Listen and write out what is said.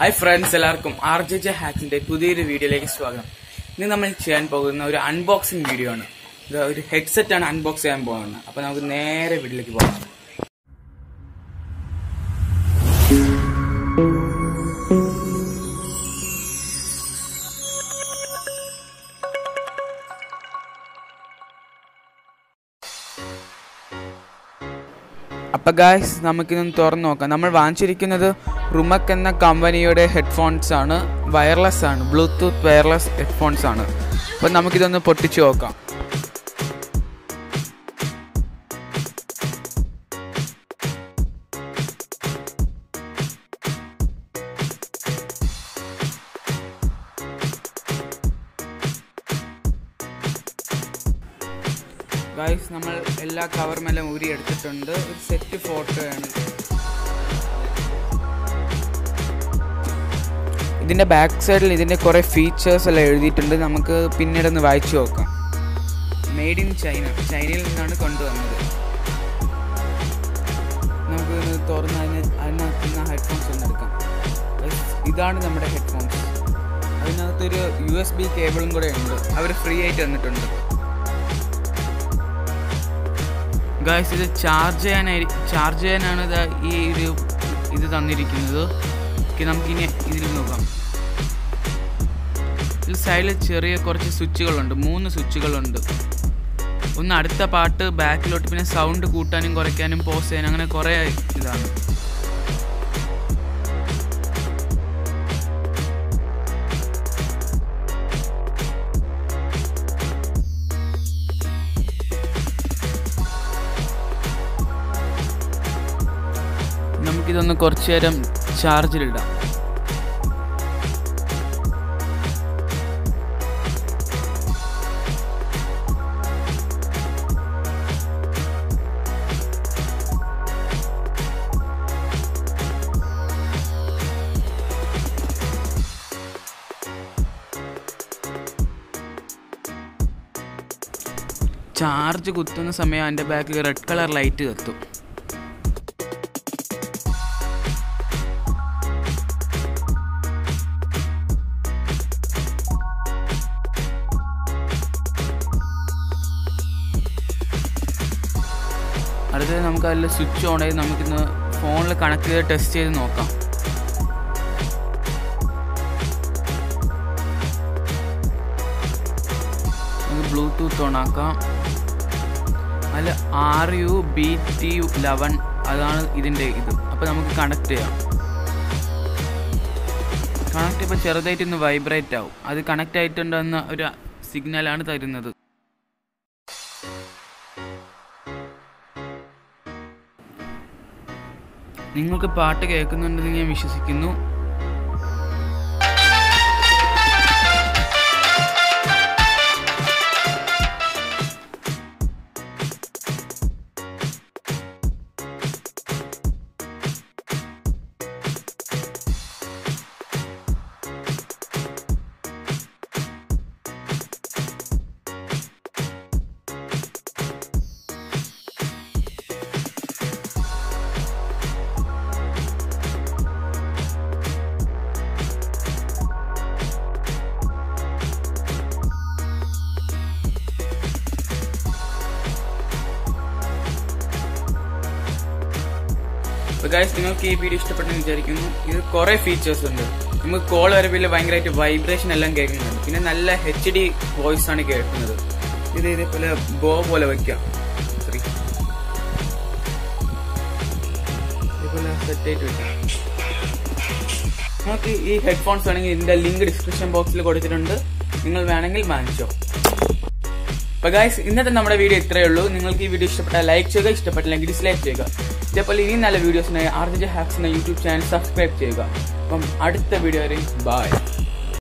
Hi friends എല്ലാവർക്കും R J J ഹാക്കിന്റെ പുതിയൊരു വീഡിയോയിലേക്ക് സ്വാഗതം. ഇന്ന് നമ്മൾ ചെയ്യാൻ പോകുന്ന ഒരു അൺബോക്സിംഗ് വീഡിയോ ആണ്. ഒരു ഹെഡ്സെറ്റ് ആണ് അൺബോക്സ് ചെയ്യാൻ പോകുന്നത്. അപ്പോൾ നമുക്ക് നേരെ വീട്ടിലേക്ക് പോകാം. അപ്പൊ ഗായ്സ് നമുക്കിന്ന് തുറന്നു നോക്കാം. നമ്മൾ വാങ്ങിച്ചിരിക്കുന്നത് റുമക് എന്ന കമ്പനിയുടെ ഹെഡ്ഫോൺസ് ആണ് വയർലെസ് ആണ് ബ്ലൂടൂത്ത് വയർലെസ് ഹെഡ്ഫോൺസ് ആണ് അപ്പം നമുക്കിതൊന്ന് പൊട്ടിച്ചു നോക്കാം. ഗൈസ് നമ്മൾ എല്ലാ കവറുമെല്ലാം ഊരി എടുത്തിട്ടുണ്ട് ഒരു സെറ്റ് ഫോട്ടോയാണ് ഇതിന്റെ ബാക്ക് സൈഡിൽ ഇതിന്റെ കുറേ ഫീച്ചേഴ്സ് എല്ലാം എഴുതിയിട്ടുണ്ട്. നമുക്ക് പിന്നീട് ഒന്ന് വായിച്ചു നോക്കാം. മെയ്ഡ് ഇൻ ചൈന ചൈനയിൽ നിന്നാണ് കൊണ്ടുവന്നത്. നമുക്ക് തുറന്ന് അതിന് അതിനകത്ത് ഹെഡ്ഫോൺസ് ഒന്ന് എടുക്കാം. ഇതാണ് നമ്മുടെ ഹെഡ്ഫോൺസ് അതിനകത്തൊരു യു എസ് ബി കേബിളും കൂടെ ഉണ്ട്. അവർ ഫ്രീ ആയിട്ട് തന്നിട്ടുണ്ട്. ഗായ്സ് ഇത് ചാർജ് ചെയ്യാനായി ചാർജ് ചെയ്യാനാണ് ഈ ഒരു ഇത് തന്നിരിക്കുന്നത്. ഓക്കെ നമുക്കിനി ഇതിൽ നോക്കാം. ഇതിൽ സൈഡിൽ ചെറിയ കുറച്ച് സ്വിച്ചുകളുണ്ട് മൂന്ന് സ്വിച്ചുകളുണ്ട്. ഒന്ന് അടുത്ത പാട്ട് ബാക്കിലോട്ട് പിന്നെ സൗണ്ട് കൂട്ടാനും കുറയ്ക്കാനും പോസ് ചെയ്യാനും അങ്ങനെ കുറേ ഇതാണ്. നമുക്കിതൊന്ന് കുറച്ചു നേരം ചാർജിലിടാം ചാർജ് കുത്തുന്ന സമയം അതിന്റെ ബാക്കിൽ റെഡ് കളർ ലൈറ്റ് കത്തും. അടുത്തത് നമുക്ക് അതിൽ സ്വിച്ച് ഓൺ ചെയ്ത് നമുക്കിന്ന് ഫോണിൽ കണക്ട് ചെയ്ത് ടെസ്റ്റ് ചെയ്ത് നോക്കാം. ബ്ലൂടൂത്ത് ഓൺ ആക്കാം. അതിൽ R U B T eleven അതാണ് ഇതിന്റെ ഇത്. അപ്പോൾ നമുക്ക് കണക്ട് ചെയ്യാം. കണക്ട് ഇപ്പോൾ ചെറുതായിട്ടൊന്ന് വൈബ്രേറ്റ് ആവും. അത് കണക്റ്റ് ആയിട്ടുണ്ടെന്ന ഒരു സിഗ്നലാണ് തരുന്നത്. നിങ്ങൾക്ക് പാട്ട് കേൾക്കുന്നുണ്ടെന്ന് ഞാൻ വിശ്വസിക്കുന്നു. ഗൈസ് നിങ്ങൾക്ക് ഈ വീഡിയോ ഇഷ്ടപ്പെട്ടെന്ന് വിചാരിക്കുന്നു. ഇത് കുറെ ഫീച്ചേഴ്സ് ഉണ്ട്. നമുക്ക് കോൾ വരവിൽ ഭയങ്കരമായിട്ട് വൈബ്രേഷൻ എല്ലാം കേൾക്കുന്നുണ്ട്. പിന്നെ നല്ല എച്ച് ഡി വോയിസ് ആണ് കേൾക്കുന്നത്. ഇത് ഇതേപോലെ ബോ പോലെ വെക്കാം. നമുക്ക് ഈ ഹെഡ്ഫോൺസ് ആണെങ്കിൽ ഇതിന്റെ ലിങ്ക് ഡിസ്ക്രിപ്ഷൻ ബോക്സിൽ കൊടുത്തിട്ടുണ്ട്. നിങ്ങൾ വേണമെങ്കിൽ വാങ്ങിച്ചോ. അപ്പൊ ഗായ്സ് ഇന്നത്തെ നമ്മുടെ വീഡിയോ ഇത്രയേ ഉള്ളൂ. നിങ്ങൾക്ക് ഈ വീഡിയോ ഇഷ്ടപ്പെട്ടാൽ ലൈക്ക് ചെയ്യുക ഇഷ്ടപ്പെട്ടില്ലെങ്കിൽ ഡിസ്ലൈക്ക് ചെയ്യുക. ഇതേപോലെ ഇനിയും നല്ല വീഡിയോസിനായി ആർ ജെ ഹാക്സ് എന്ന യൂട്യൂബ് ചാനൽ സബ്സ്ക്രൈബ് ചെയ്യുക. അപ്പം അടുത്ത വീഡിയോ വരെ ബൈ